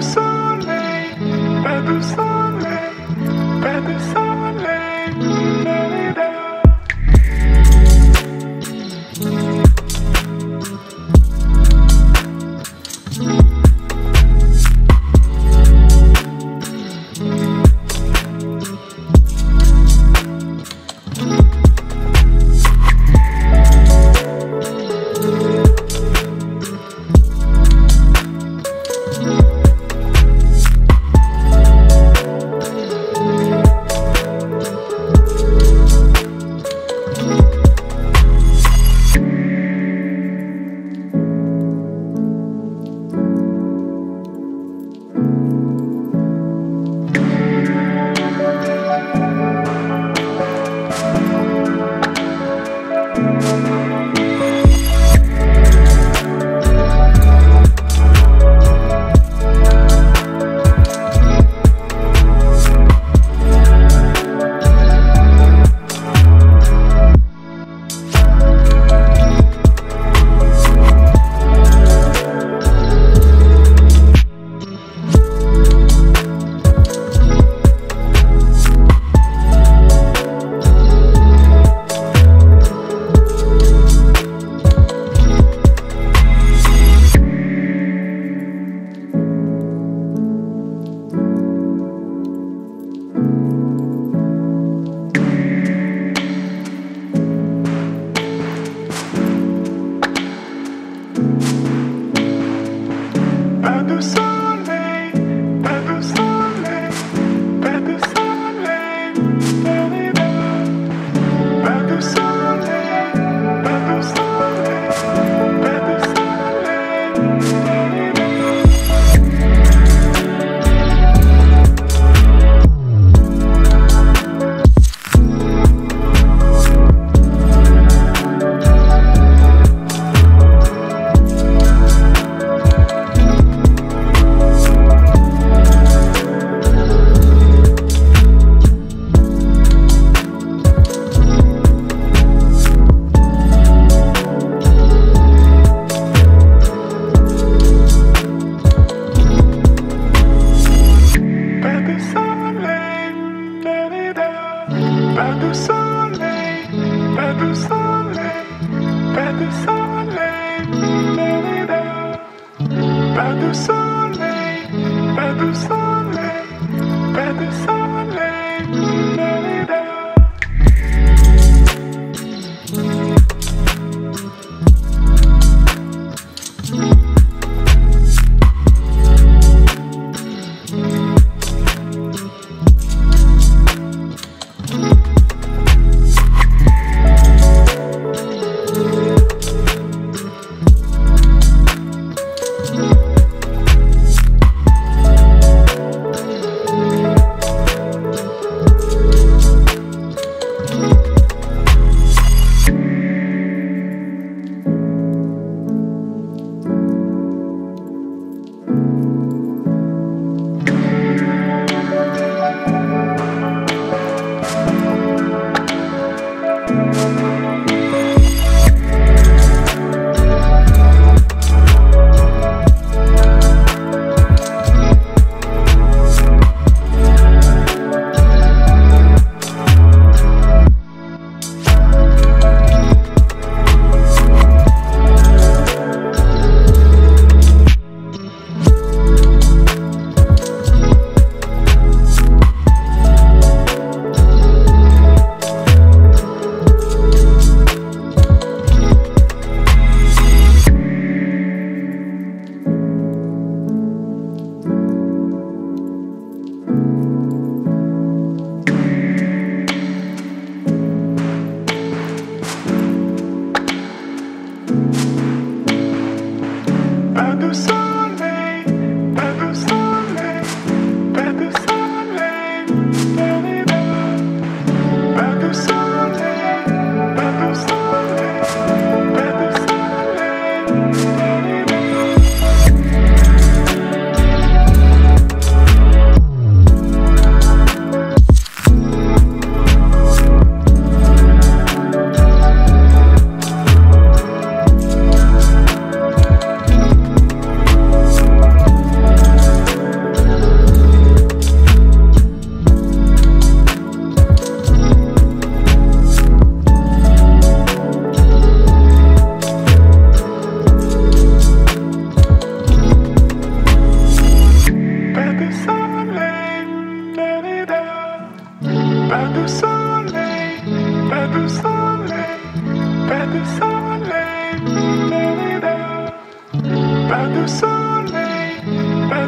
So.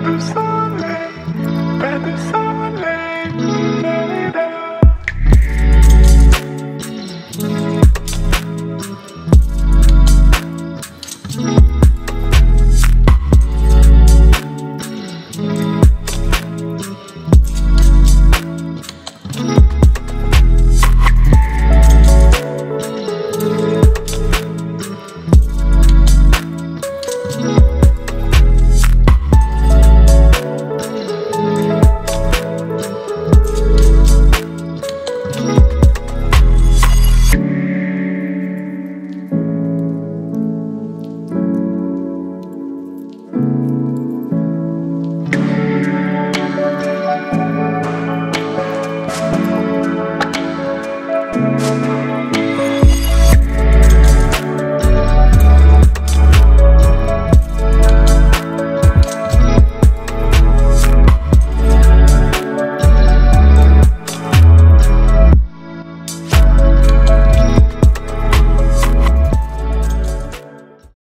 Thank you.